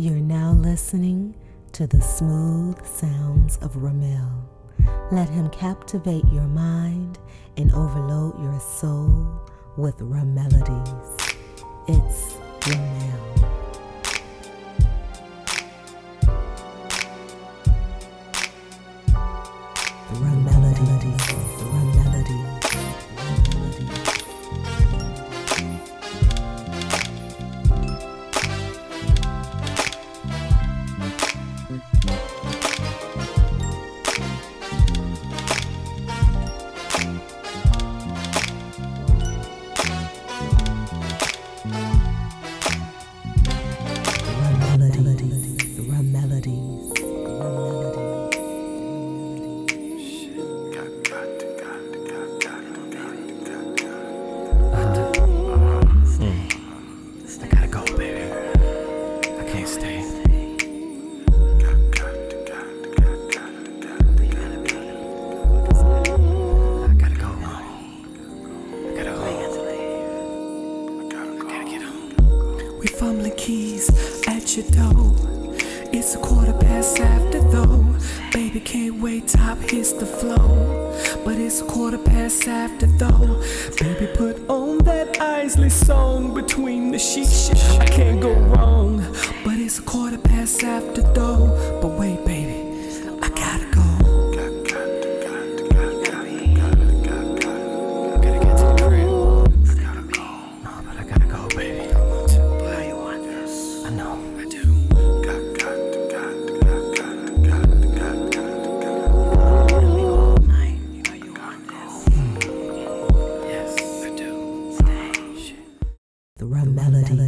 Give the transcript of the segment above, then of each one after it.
You're now listening to the smooth sounds of Ramel. Let him captivate your mind and overload your soul with Ramelodies. It's Ramel. Ramelodies. Ramelodies. Keys at your door. It's a quarter past after though. Baby can't wait, top hits the flow. But it's a quarter past after though. Baby put on that Isley song between the sheets. I can't go wrong. But it's a quarter past after though.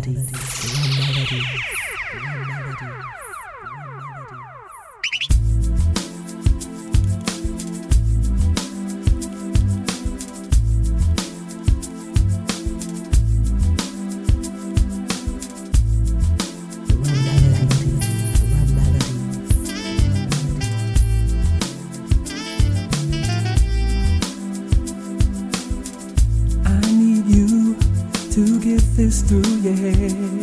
Ramelodies. Ramelodies. Ramelodies. Ramelodies. The this through your head.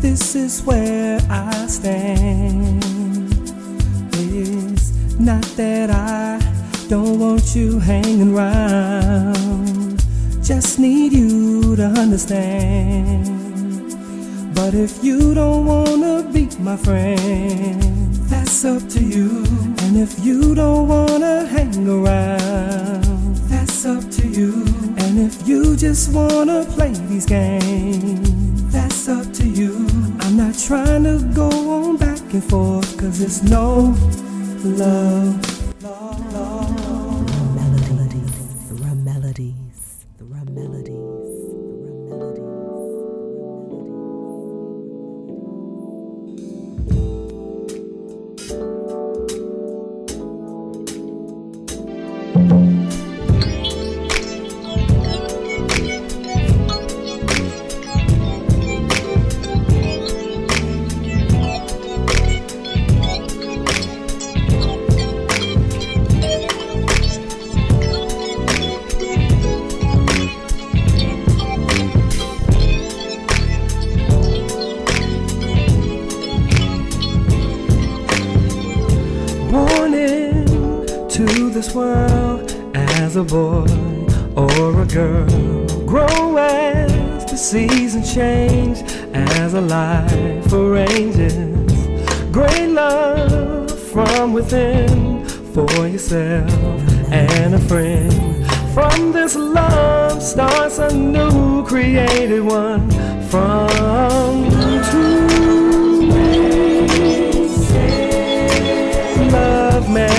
This is where I stand. It's not that I don't want you hanging around. Just need you to understand. But if you don't wanna be my friend, that's up to you. And if you don't wanna hang around, just wanna play these games, that's up to you. I'm not trying to go on back and forth, cause it's no love. This world as a boy or a girl. Grow as the seasons change as a life arranges. Great love from within for yourself and a friend. From this love starts a new created one. From two love makes